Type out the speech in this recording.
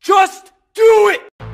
Just do it!